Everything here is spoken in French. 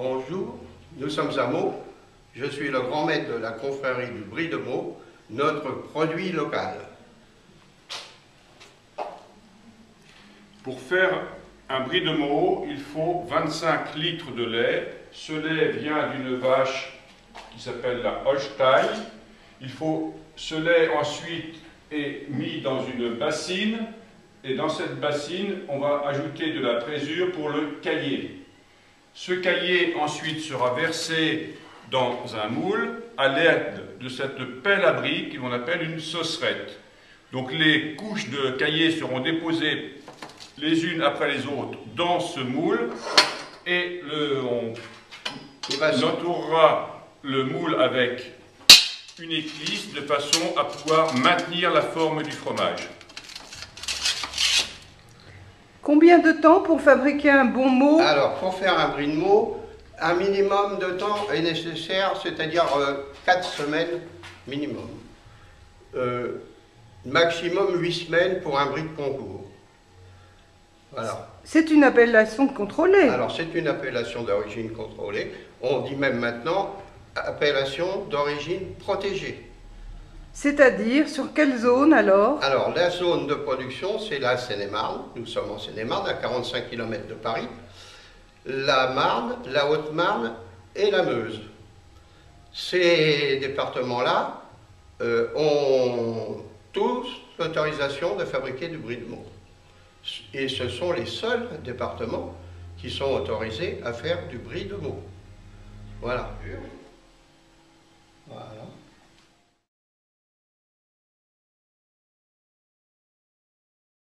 Bonjour, nous sommes à Meaux. Je suis le grand maître de la confrérie du Brie de Meaux, notre produit local. Pour faire un brie de Meaux, il faut 25 litres de lait. Ce lait vient d'une vache qui s'appelle la Holstein. Il faut ce lait ensuite est mis dans une bassine et dans cette bassine, on va ajouter de la présure pour le cailler. Ce cahier ensuite sera versé dans un moule à l'aide de cette pelle à briques qu'on appelle une saucerette. Donc les couches de cahier seront déposées les unes après les autres dans ce moule et le, on, entourera le moule avec une éclisse de façon à pouvoir maintenir la forme du fromage. Combien de temps pour fabriquer un bon mot Alors, pour faire un brie de mot, un minimum de temps est nécessaire, c'est-à-dire 4 euh, semaines minimum. Euh, maximum 8 semaines pour un brie de concours. Voilà. C'est une appellation contrôlée. Alors, c'est une appellation d'origine contrôlée. On dit même maintenant appellation d'origine protégée. C'est-à-dire, sur quelle zone alors Alors, la zone de production, c'est la Seine-et-Marne. Nous sommes en Seine-et-Marne, à 45 km de Paris. La Marne, la Haute-Marne et la Meuse. Ces départements-là euh, ont tous l'autorisation de fabriquer du brie de Meaux. Et ce sont les seuls départements qui sont autorisés à faire du brie de Meaux. Voilà.